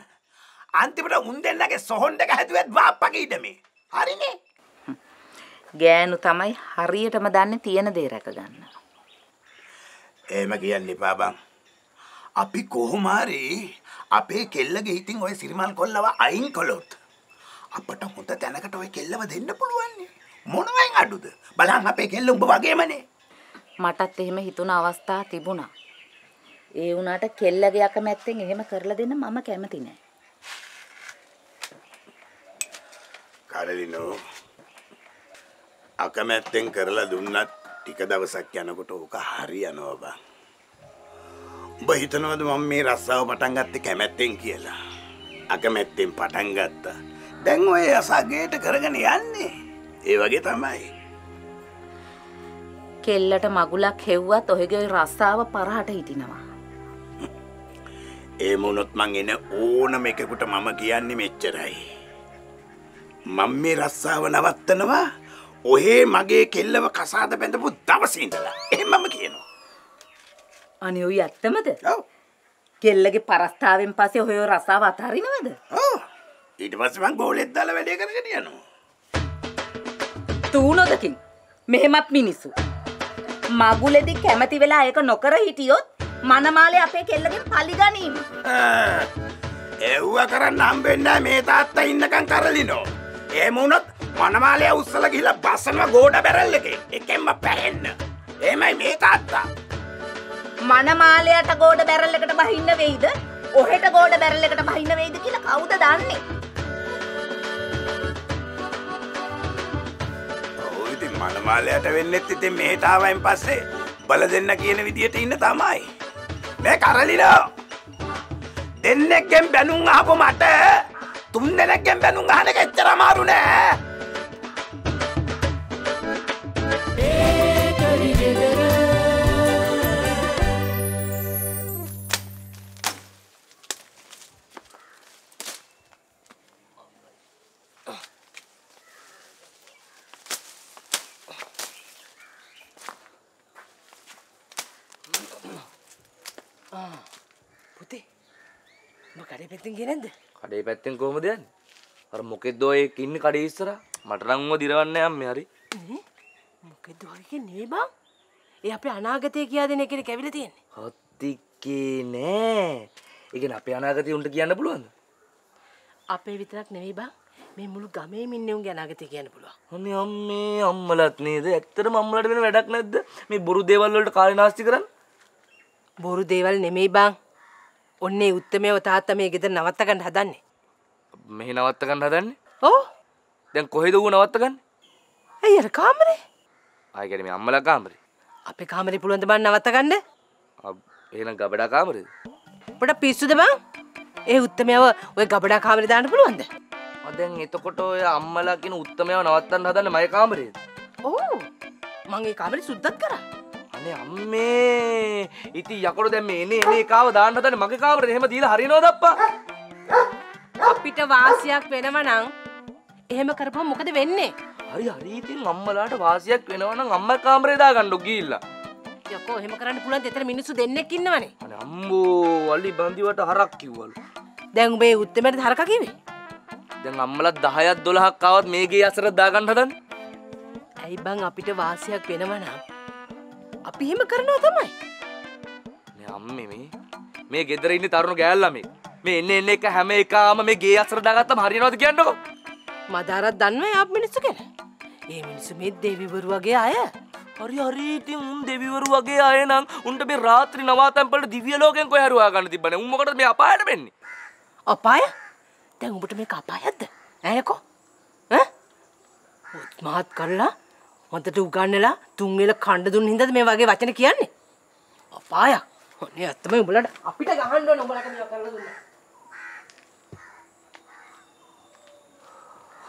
අන්තිමට උන් දෙන්නගේ සොහොන් දෙක හැදුවත් බාප්පගේ ඉඩමේ. හරිනේ. ගෑනු තමයි හරියටම දන්නේ තියෙන දේ රැක ගන්න. එහෙම කියන්න එපා බං. අපි කොහොම හරි අපේ කෙල්ලගේ හිතින් ওই සිරිමල් කොල්ලව අයින් කළොත් අපට හොඳ තැනකට ওই කෙල්ලව දෙන්න පුළුවන් නේ. මොනවෙන් අඩුද? බලන්න අපේ කෙල්ල උඹ වගේමනේ. මටත් එහෙම හිතුණ අවස්ථා තිබුණා. ඒ වුණාට කෙල්ලගේ අකමැත්තෙන් එහෙම කරලා දෙන්න මම කැමති නෑ. කරලිනෝ අකමැත්තෙන් කරලා දුන්නත් ටික දවසක් යනකොට ඕක හරියනවා බං. උඹ හිතනවද මම මේ රස්සාව පටන් ගත්තේ කැමැත්තෙන් කියලා? අකමැත්තෙන් පටන් ගත්තා. දැන් ඔය අසගේට කරගෙන යන්නේ. ඒ වගේ තමයි. කෙල්ලට මගුලක් හෙව්වත් ඔහෙගේ රස්සාව පරහට හිටිනවා. ඒ මොනොත් මං එන ඕනම එකකුට මම කියන්නේ මෙච්චරයි. මම මේ රස්සාව නවත්තනවා ඔහේ මගේ කෙල්ලව කසාද බැඳපු දවසේ ඉඳලා. එහෙමම කියනවා. අනේ ඔය ඇත්තමද? ඔව්. කෙල්ලගේ පරස්තාවෙන් පස්සේ ඔය රස්සාව අතහරිනවද? ඔව්. ඊට පස්සේ මං ගෝලෙත් දාලා වැඩේ කරගෙන යනවා. තූනොදකින් මෙහෙමත් මිනිස්සු. මගුලෙදි කැමති වෙලා ඒක නොකර හිටියොත් මනමාලේ අපේ කෙල්ලගෙන් පලිගනීම. එව්ව කරන්න හම්බෙන්නේ මේ තාත්තා ඉන්නකම් කරලිනෝ. එහෙම වුණොත් මනමාලය උස්සලා ගිහිල්ලා බස්සනවා ගෝඩ බැරල් එකේ. එකෙන්ම පැහෙන්න. එහෙමයි මේ තාත්තා. මනමාලයට ගෝඩ බැරල් එකට බහින්න වෙයිද? ඔහෙට ගෝඩ බැරල් එකට බහින්න වෙයිද කියලා කවුද දන්නේ? ඔව් ඉතින් මනමාලයට වෙන්නෙත් ඉතින් මෙහෙට ආවයින් පස්සේ බල දෙන්න කියන විදියට ඉන්න තමයි. මේ කරලිනෝ දෙන්නෙක්ගෙන් බැනුම් අහපු මට තුන් දෙනෙක්ගෙන් බැනුම් අහන එක එච්චර අමාරු නෑ පැත්තෙන් ගියේ නැද්ද? කඩේ පැත්තෙන් කොහොමද යන්නේ? අර මොකෙද්ද ඔය ඉන්නේ කඩේ ඉස්සරහා. මට නම් ඔය දිරවන්න යන්නේ හරි. මොකෙද වගේ නේ බං? ඒ අපේ අනාගතය කියා දෙන එකනේ කැවිලා තියෙන්නේ. හොත්තික්කේ නෑ. ඒ කියන්නේ අපේ අනාගතය උන්ට කියන්න පුළුවන්ද? අපේ විතරක් නෙවෙයි බං. මේ මුළු ගමේම ඉන්නේ උන්ගේ අනාගතය කියන්න පුළුවන්. අනේ අම්මේ අම්මලත් නේද? ඇත්තටම අම්මලට වෙන වැඩක් නැද්ද? මේ බොරු දේවල් වලට කාලේ නාස්ති කරන්නේ? බොරු දේවල් නෙමෙයි බං. ඔන්නේ උත්තමයව තාත්තා මේ ගෙදර නවත්ත ගන්න හදන්නේ. මෙහි නවත්ත ගන්න හදන්නේ? ඔව්. දැන් කොහෙද ඌ නවත්ත ගන්නේ? ඇයි අර කාමරේ? ආයි කියන්නේ මේ අම්මලා කාමරේ. අපේ කාමරේ පුළුවන් ද බං නවත්ත ගන්න? එහෙනම් ගබඩා කාමරේද? අපිට පිස්සුද බං? ඒ උත්තමයව ඔය ගබඩා කාමරේ දාන්න පුළුවන්ද? දැන් එතකොට ඔය අම්මලා කියන උත්තමයව නවත්තන්න හදන්නේ මගේ කාමරේද? ඔව්. මං ඒ කාමරේ සුද්ධත් කරා. අනේ අම්මේ ඉතින් යකඩ දැන් මේ එනේ එනේ කාව දාන්න හදන්නේ මගේ කාමරේද? එහෙම දීලා හරිනවද අප්පා? අපිට වාසියක් වෙනව නම් එහෙම කරපුවම මොකද වෙන්නේ? හරි හරි ඉතින් අම්මලාට වාසියක් වෙනවා නම් අම්මා කාමරේ දාගන්නු ගිහිල්ලා. යකෝ එහෙම කරන්න පුළුවන් ද? එතන මිනිස්සු දෙන්නෙක් ඉන්නවනේ. අනේ අම්බෝ වලි බන්දිවට හරක් කිව්වලු. දැන් උඹේ උත්තමයට හරක කිව්වේ? දැන් අම්මලා 10ක් 12ක් ආවත් මේ ගේ අසර දාගන්න හදන්නේ. ඇයි බං අපිට වාසියක් වෙනව නම් අපි එහෙම කරනවා තමයි. නේ අම්මේ මේ මේ ගෙදර ඉන්නේ තරුණ ගෑල් ළමයි. මේ එන්නේ එන්නේ එක හැම එකාම මේ ගේ අසර දාගත්තම හරියනවද කියන්නකෝ. මදාරත් දන්නවා යාප් මිනිස්සු කියලා. ඒ මිනිස්සු මේ දෙවිවරු වගේ අය. හරි හරි ඉතින් උන් දෙවිවරු වගේ අය නම් උන්ට මේ රාත්‍රී නවාතැන් වලට දිව්‍ය ලෝකෙන් කොහේ හරි හොයාගන්න තිබ්බනේ. උන් මොකටද මේ අපායට වෙන්නේ? අපාය? දැන් උඹට මේක අපායක්ද? ඈකෝ? ඈ? මහත් කරලා හොඳට උගන්නලා තුන් වෙල කණ්ඩ දුන්න හින්දාද මේ වගේ වචන කියන්නේ? අපායක්. අනේ ඇත්තම උඹලට අපිට ගහන්න ඕන උඹලට මේවා කරලා දුන්නා.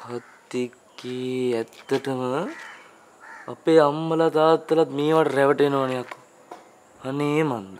හත්තික්කී ඇත්තටම අපේ අම්මලා තාත්තලත් මේවට රැවටෙනවනේ අකෝ. අනේ මන්ද.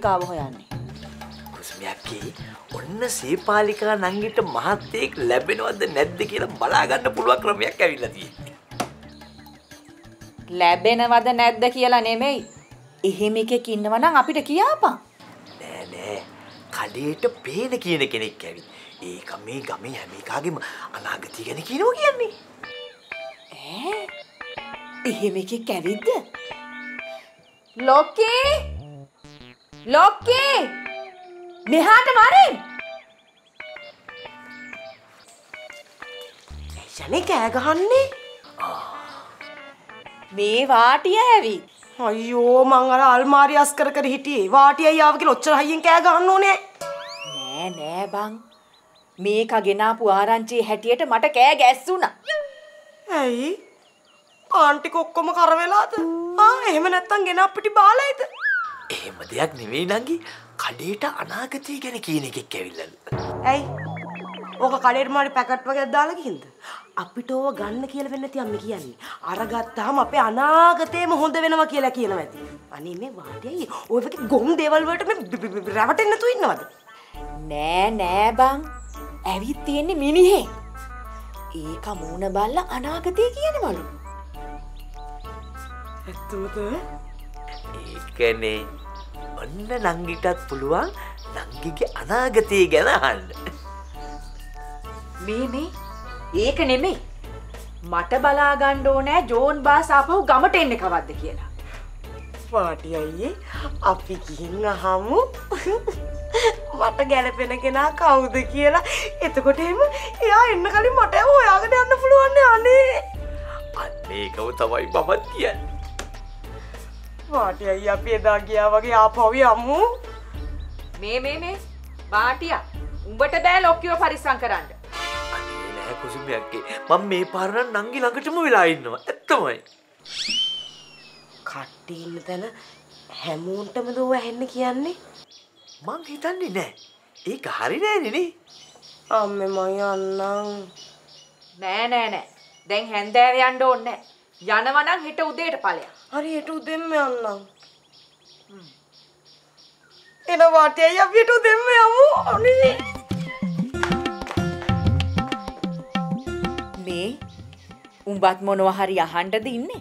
සේපාලිකාව හොයන්නේ? කුසුමයක්කේ ඔන්න සේපාලිකා නංගිට මහත්තයෙක් ලැබෙනවද නැද්ද කියලා බලාගන්න පුළුවන් ක්‍රමයක් ඇවිල්ලා තියෙන්නේ. ලැබෙනවද නැද්ද කියලා නෙමෙයි. එහෙම එකෙක් ඉන්නව නම් අපිට කියාපන්. නෑ නෑ කඩේට පේන කියන කෙනෙක් ඇවිත්. ඒක මේ ගමේ හැම එකාගේම අනාගතය ගැන කියනවා කියන්නේ. ඈ? එහෙම එකෙක් ඇවිද්ද? ලොක්කේ! ලොක්කේ! මෙහාට වරෙන්! යන්නේ කෑ ගහන්නේ? මේ වාටිය ඇවිත්. අයියෝ මං අර අල්මාරිය අස් කර හිටියේ. වාටියයි ආව කියලා ඔච්චර හයියෙන් කෑ ගහන්න ඕනේ. නෑ නෑ බං. මේක ගෙනාපු ආරංචියේ හැටියට මට කෑ ගැස්සුණා. ඇයි? ආන්ටික ඔක්කොම කර වෙලාද? ආ එහෙම නැත්තම් ගෙන අපිටි බාලයිද? එහෙම දෙයක් නෙවෙයි නංගි. කඩේට අනාගතය ගැන කියන එකෙක් ඇවිල්ලලු. ඇයි? ඕක කඩේට මාරි පැකට් වගේ දාලා ගිහින්ද? අපිට ඕව ගන්න කියලා වෙන්නේ නැති අම්මේ කියන්නේ. අරගත්තාම අපේ අනාගතේම හොඳ වෙනවා කියලා කියනවා ඇති. අනේ මේ වාටියයි ඔය වගේ ගොම් දේවල් වලට මේ රැවටෙන්න නැතුව ඉන්නවද? නෑ නෑ බං. ඇවිත් තියෙන්නේ මිනිහෙක්. ඒක මූණ බල්ල අනාගතය කියනවලු. ඇත්තමද? ඒකනේ ඔන්න නංගිටත් පුළුවන් නංගිගේ අනාගතය ගැන අහන්න. මේ මේ ඒක නෙමෙයි. මට බලා ගන්න ඕනෑ ජෝන් බාස් ආපහු ගමට එන්නේ කවද්ද කියලා. පාටි අයියේ අපි ගිහින් අහමු මට ගැලපෙන කෙනා කවුද කියලා එතකොට එහෙම එයා එන්න කලින් මට හොයාගෙන යන්න පුළුවන් අනේ අන්න ඒකම තමයි මමත් කියන්න පාටි අයියා අපි එදා ගියා වගේ ආපහු යමු. මේ මේ මේ. බාටියා උඹට බෑ ලොක්කිව පරිස්සම් කරන්න. නෑ කුසුමයක්ගේ මම මේ පාරණ නංගි ළඟටම වෙලා ඉන්නවා. ඇත්තමයි. කට්ටි ඉන්න තැන හැමෝන්ටම දෝ ඇහෙන්න කියන්නේ? මං හිතන්නේ නෑ. ඒක හරි නෑනෙනේ අම්මෙ මයි අන්නම් නෑ නෑ නෑ. දැන් හැන්දෑව යන්න ඕනේ නෑ. යනවනම් හෙට උදේට ඵලයක්. හරි හෙට උදෙන්ම යන්නම් එන වාටි අයියා අපි හෙට උදෙන්ම යමු අනේ මේ උඹත් මොනවා හරි අහන්නද ඉන්නේ?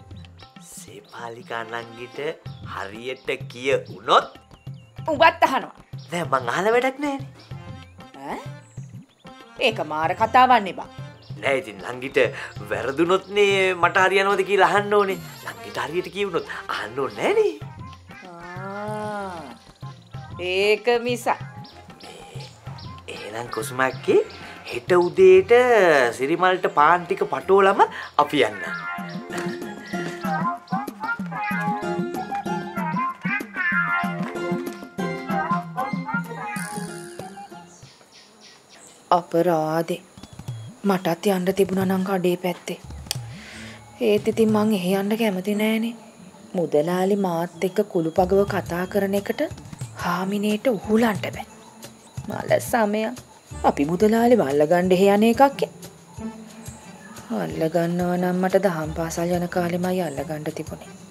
සේපාලිකා නංගිට හරියට කිය වුණොත් උඹත් අහනවා. නෑ මං අහල වැඩක් නෑන ඈ? ඒක මාර කතාවන්නේ බං. නෑ ඉතින් නංගිට වැරදුනොත්නේ මට හරියනවද කියලා අහන්න ඕනේ නංගිට හරියට කියවුණොත් අහන්න ඕනේ නෑනේ ආ. ඒක මිසක් එහෙනම් කොසුමක්කේ හෙට උදේට සිරිමල්ට පාන් ටික පටෝලම අපි යන්න. අපරාදේ මටත් යන්න තිබුණා නම් කඩේ පැත්තේ. ඒත් ඉතින් මං එහෙ යන්න කැමති නෑනේ. මුදලාලි මාත් එක්ක කුළුපගව කතා කරන එකට හාමිනේට උහුලන්ට බෑ. මල සමය අපි මුදලාලි වල්ලගණ්ඩ එහෙ යන එකක් අල්ලගන්නවා නම් මට දහම් පාසල් යන කාලෙමයි අල්ලගණ්ඩ තිබුණේ.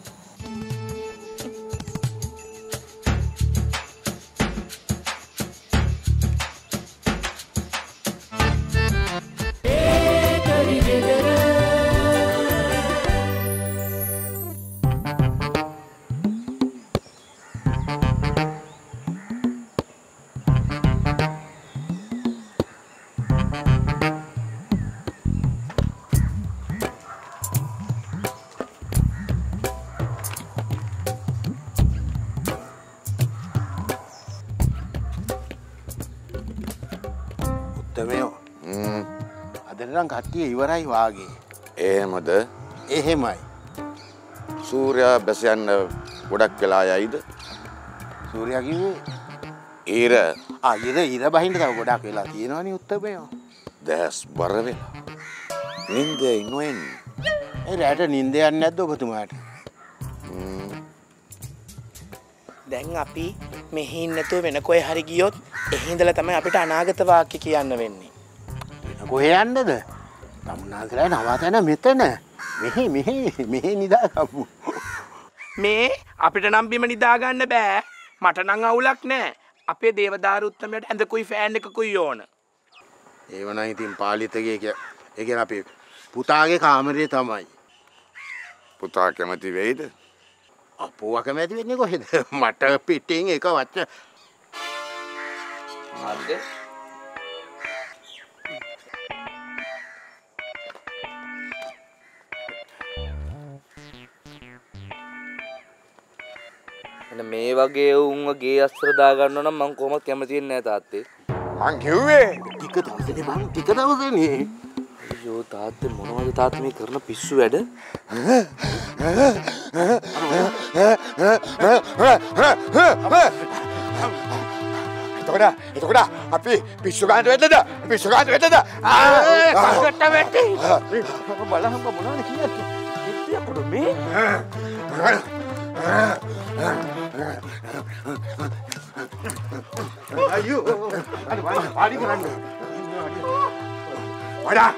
අදටනම් කට්ටිය ඉවරයි වාගේ. එහෙමද? එහෙමයි. සූරයා බැසයන්න ගොඩක් වෙලා යයිද? සූරයා කිව්වේ? ඊර. අයිර ඉර බහින්ට තව ගොඩක් වෙලා තියෙනවනි උත්තමයෝ දැස් බර වෙලා. නින්ද ඉන්නුවෙන් ඒ රෑට නින්දයන්න නැද්ද ඔබතුමාට? දැන් අපි මෙහි ඉන්නතුව වෙන කොය හරි ගියොත් එහින්දල තමයි අපිට අනාගත වාක්‍ය කියන්න වෙන්නේ. කොහෙ යන්නද? තමුන්නාසලා නවාතැන මෙතන. මෙහි මෙහි මෙහි නිදාගමු මේ අපිට නම් බිම නිදාගන්න බෑ. මට නං අවුලක් නෑ. අපේ දේවදාරුත්තමයට ඇඳකුයි ෆෑන් එකකුයි ඕන. ඒවන ඉතින් පාලිතගේ එක අපේ පුතාගේ කාමරය තමයි. පුතා කැමති වෙයිද? අපෝ අකමැති වෙන්නේ කොහෙද? [laughs] මට පිටිං එක වච්ච හරිද? මේ වගේ උන්ව ගේ අස්තර දාගන්න නම් මං කොහොමද කැමති වෙන්නේ නැහැ තාත්තේ. මං කිව්වේ ටික දවසනේ බං ටික දවසනේ. අයියෝ තාත්තේ මොනවද තාත්තේ මේ කරන පිස්සු වැඩ? එතකොට එතකොට අපි පිස්සු ගන්නට වෙද්දද? පිස්සු ගන්නට වෙද්දද? කකට වැටි. බලහම මොනවද කියන්නේ එතකොට මේ අයියෝ අර පාඩි කරන්න පොඩා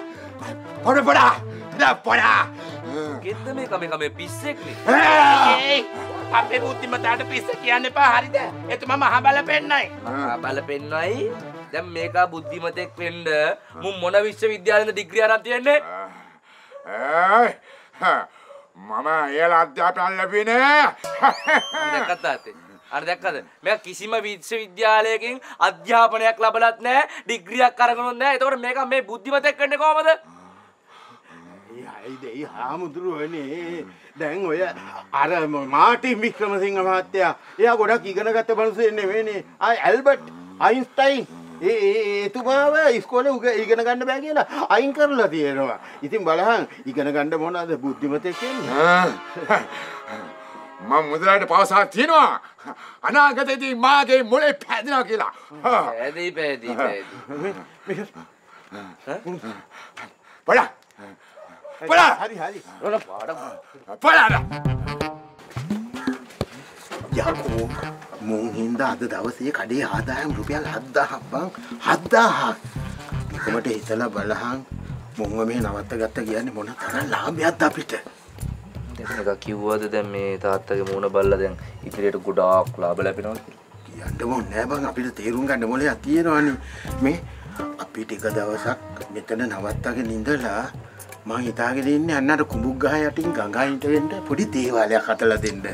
පොඩ පොඩා ද පොඩා ගෙද්ද මේ කම කම පිස්සෙක්නේ. අපේ බුද්ධිමතාට පිස්ස කියන්න එපා හරිද එතුම මහ බල පෙන්නයි බල පෙන්වයි. දැන් මේකා බුද්ධිමතෙක් වෙන්න මුන් මොන විශ්වවිද්‍යාලෙන්ද ඩිග්‍රී අරන් තියන්නේ? මම ඒල අධ්‍යාපන ලැබී නෑ දැක්කත් තාත්තේ. අර දැක්කද? මෙයා කිසිම විශ්වවිද්‍යාලයකින් අධ්‍යාපනයක් ලබලත් නැහැ, ඩිග්‍රියක් අරගෙනුත් නැහැ. එතකොට මේක මේ බුද්ධිමතෙක් වෙන්නේ කොහමද? ඇයිදයි හාමුදුරුවනේ දැන් ඔය අර මාටි වික්‍රමසිංහ මහත්තයා එයා ගොඩක් ඉගෙන ගත්ත මනුස්සයෙක් නෙවෙයිනේ අය ඇල්බර්ට් අයින්ස්ටයින් ඒ ඒ එතුමාව ඉස්කෝලේ උග ඉගෙන ගන්න බෑ කියලා අයින් කරලා තියෙනවා. ඉතින් බලහන් ඉගෙන ගන්න මොනවද බුද්ධිමතෙක් කියන්නේ? මම මුදලාට පවසා තියෙනවා අනාගතයේදී මාගේ මොලේ පැදෙනවා කියලා. පැදී පැදී පැදී. පොඩා. පොඩා. හරි හරි. පොඩා. යකෝ මුන් හින්දා අද දවසේ කඩේ ආදායම් රුපියල් 7000ක් බං 7000ක්. නිකමට හිතලා බලහන් මුන්ව මේ නවත්ත ගත්ත කියන්නේ මොන තරම් ලාභයක්ද අපිට. දැන් එක කිව්වද දැන් මේ තාත්තගේ මූණ බල්ලා දැන් ඉදිරියට ගොඩාක් ලාභ ලැබෙනවා කියලා. යන්න ඕනේ නෑ බං අපිට තේරුම් ගන්න මොලයක් තියෙනවනේ. මේ අපි ටික දවසක් මෙතන නවත්තගෙන ඉඳලා මං හිතාගෙන ඉන්නේ අන්නර කුඹුක් ගහ යටින් ගඟයින්ට වෙන්න පොඩි දේවාලයක් හදලා දෙන්න.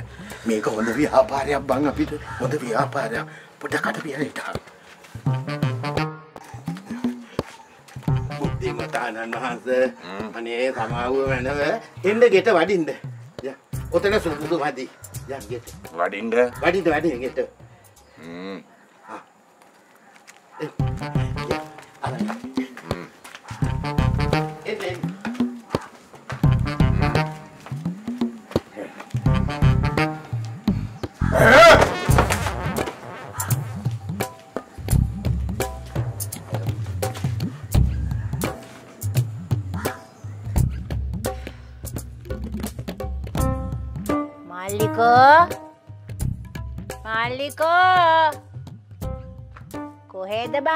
මේක හොඳ ව්‍යාපාරයක් බං අපිට. හොඳ ව්‍යාපාරයක්. පොඩකට පියරිට. බුද්ධිමතානන් වහන්සේ අනේ සමාව වෙනව එන්න ගෙට වඩින්න. ඔතන සුදුසු වදි. යා ගෙට. වඩින්ද? වඩින්න වඩින්න ගෙට. හ්ම්. මල්ලිකෝ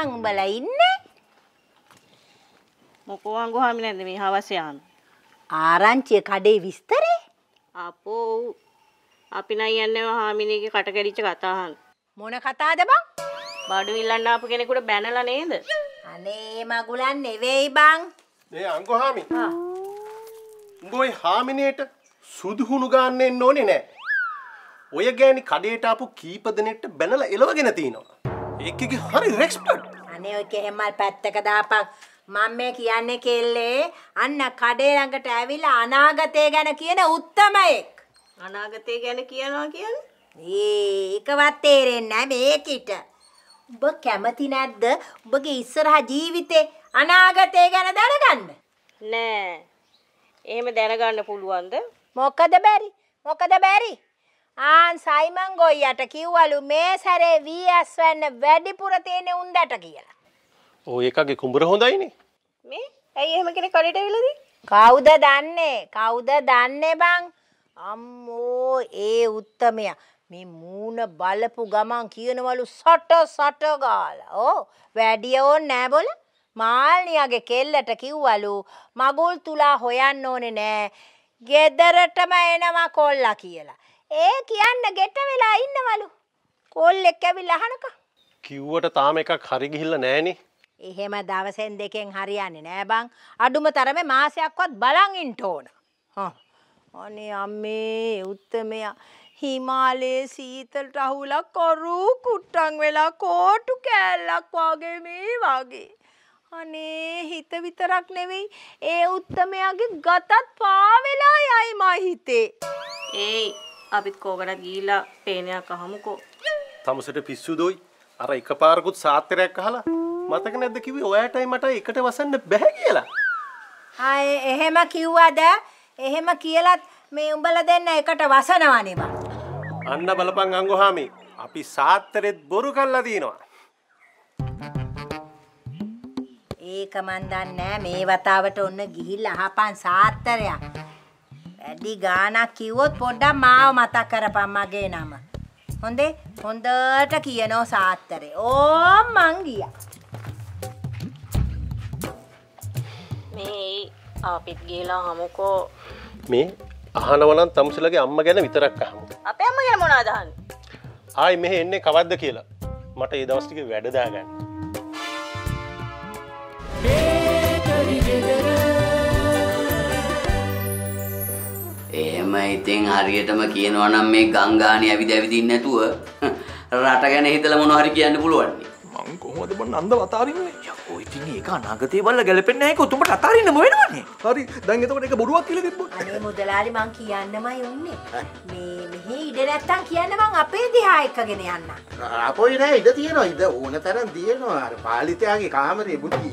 බං උඹලා ඉන්නේ. මොකෝ අංගු හාමි නැද්ද මේ හවස යන්න ආරංචිය කඩේ විස්තරේ. අපෝ. අපි නම් යන්නේ හාමිනේගේ කට කැඩිච්ච කතා අහන්න. මොන කතාද බං? බඩු ඉල්ලන්න ආපු කෙනෙකුට බැනලා නේද? අනේ මගුලන් නෙවෙයි බං. මේ අංගොහාමි උඹ ඔය හාමිනේට සුදුහුණු ගන්න එන්න ඕනේ නෑ. ඔය ගෑණි කඩේට ආපු කීප දෙනෙක්ට බැනලා එලවගෙන තිනවා. ඒකගේ හරි රෙක්ස්පර්ට්. අනේ ඔය කෙහෙමල් පැත්තක දාපන් මම මේ කියන්නේ කෙල්ලේ අන්න කඩේ ළඟට ඇවිල්ලා අනාගතය ගැන කියන උත්තමයෙක්. අනාගතය ගැන කියනවා කියන්නේ ඒකවත් තේරෙන්නේ නැහැ මේකිට. ඔබ කැමති නැද්ද ඔබගේ ඉස්සරහා ජීවිතේ අනාගතය ගැන දැනගන්න? නෑ එහෙම දැනගන්න පුළුවන්ද මොකද බැරි? මොකද බැරි? ආන් සයිමන් ගොයියට කිව්වලු මේ සැරේ VS වෙන්න වැඩිපුර තියෙන උන්දට කියලා. ඕ ඒකගේ කුඹර හොඳයිනේ. මේ ඇයි එහෙම කෙනෙක් කඩේට ඇවිල්ලාද කවුද දන්නේ? කවුද දන්නේ බං? අම්මෝ ඒ උත්තමයා මේ මූණ බලපු ගමන් කියනවලු සට සට ගාලා. ඕ වැඩිය ඕන් නෑ බොල. මාල්නියගේ කෙල්ලට කිව්වලු මගුල් තුලා හොයන්න ඕනේ නෑ. ගෙදරටම එනවා කොල්ලා කියලා. ඒ කියන්න ගෙට වෙලා ඉන්නවලු. කොල්ලෙක් ඇවිල්ලා අහනකම්. කිව්වට තාම එකක් හරි ගිහිල්ලා නෑනේ. එහෙම දවසෙන් දෙකෙන් හරියන්නේ නෑ බං. අඩුම තරමේ මාසයක්වත් බලන් ඉන්න ඕන. හා. අනේ අම්මේ උත්තමයා හිමාලයේ සීතලට අහුලා කරු කුට්ටන් වෙලා කෝටු කෑල්ලක් වගේ මේ වගේ. අනේ හිත විතරක් නෙවෙයි ඒ උත්තමයාගේ ගතත් පාවෙලා යයි මා හිතේ. ඒයි අපිත් කෝකටත් ගිහිල්ලා පේනයක් අහමුකෝ තමුසට පිස්සු දොයි. අර එකපාරකුත් සාත්තරයක් අහලා මතක නැද්ද කිව්වේ ඔයාටයි මට එකට වසන්න බෑ කියලා. ආ එහෙම කිව්වද? එහෙම කියලත් මේ උඹලා දෙන්න එකට වසනවනේ බං. අන්න බලපන් අංගොහාමි. අපි සාත්තරෙත් බොරු කල්ලා තියෙනවා. ඒක මන් දන්නේ මේ වතාවට ඔන්න ගිහිල්ලා අහපන් සාත්තරයක්. වැඩි ගාණක් කිව්වොත් පොඩ්ඩක් මාව මතක් කරපන් මගේ නම. හොඳේ හොඳට කියනෝ සාත්තරේ. ඕ මං ගියා. මේ අපිත් ගිහිලා හමුකෝ මේ අහනවනම් තමුසලගේ අම්ම ගැන විතරක් අහමු. අපේ අම්ම ගැන මොනවද අහන්නේ ආයි මෙහෙ එන්නේ කවද්ද කියලා. මට ඒ දවස් ටික වැඩ දාගන්න. එහෙම ඉතින් හරියටම කියනවා නම් මේ ගංගානේ ඇවිද ඇවිදින්න නැතුව [laughs] රට ගැන හිතලා මොනවා හරි කියන්න පුළුවන්. මං කොහොමද බන් අන්දව අතාරින්නේ? යකෝ ඉතින් ඒක අනාගතේ බල්ල ගැලපෙන්නේ නැහැ ඒක උතුම්ට අතාරින්නම වෙනවනේ. හරි දැන් එතකොට ඒක බොරුවක් කියලා තිබ්බොත්. අනේ මුදලාලි මං කියන්නමයි උන්නේ. මේ මෙහි ඉඩ නැත්තම් කියන්න මං අපේ දිහා එක්කගෙන යන්න. අපොයි නෑ ඉඩ තියෙනවා ඉඩ ඕන තරම් තියෙනවා අර පාලිතයාගේ කාමරේ බුද්ධි